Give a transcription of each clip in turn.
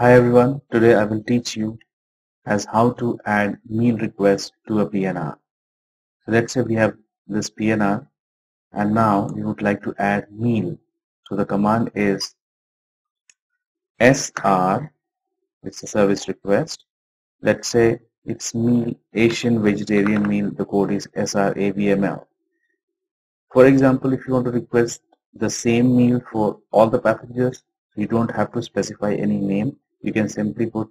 Hi everyone, today I will teach you as how to add meal request to a PNR. So let's say we have this PNR and now we would like to add meal. So the command is SR, it's a service request. Let's say it's meal, Asian vegetarian meal, the code is SRAVML. For example, if you want to request the same meal for all the passengers, you don't have to specify any name you can simply put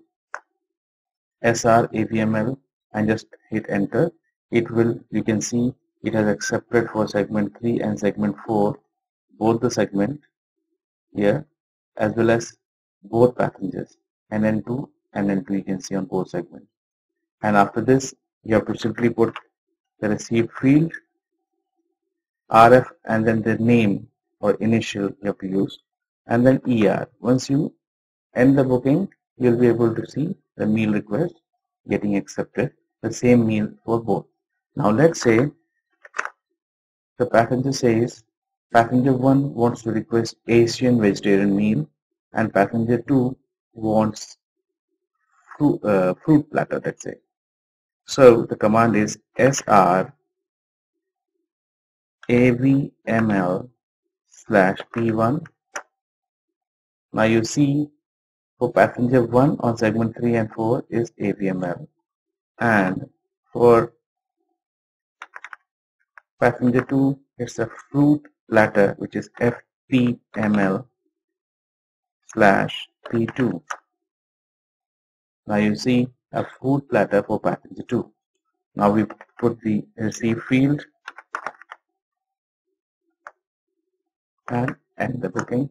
sr avml and just hit enter. It will you can see it has accepted for segment 3 and segment 4 both the segment here as well as both passengers and n2 and n2 you can see on both segments. And after this you have to simply put the received field rf and then the name or initial you have to use and then er once you end the booking, you'll be able to see the meal request getting accepted, the same meal for both. Now let's say the passenger says passenger 1 wants to request Asian vegetarian meal and passenger 2 wants fruit, uh, fruit platter, let's say. So the command is sr avml slash p1. Now you see for passenger 1 on segment 3 and 4 is AVML and for passenger 2 it's a fruit platter which is FPML slash P2. Now you see a food platter for passenger 2. Now we put the receive field and end the booking.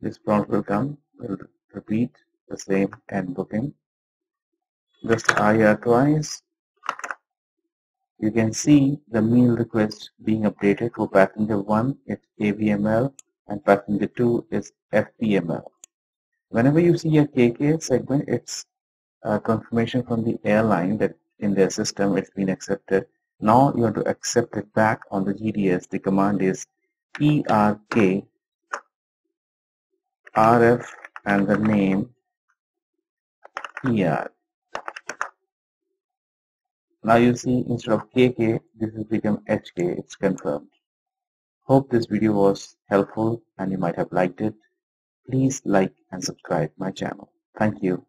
This prompt will come will repeat the same end booking. Just IR twice. You can see the meal request being updated for passenger 1 it's AVML and passenger 2 is FPML. Whenever you see a KK segment, it's a confirmation from the airline that in their system it's been accepted. Now you have to accept it back on the GDS. The command is ERK RF and the name here. Now you see instead of KK, this has become HK, it's confirmed. Hope this video was helpful and you might have liked it. Please like and subscribe my channel. Thank you.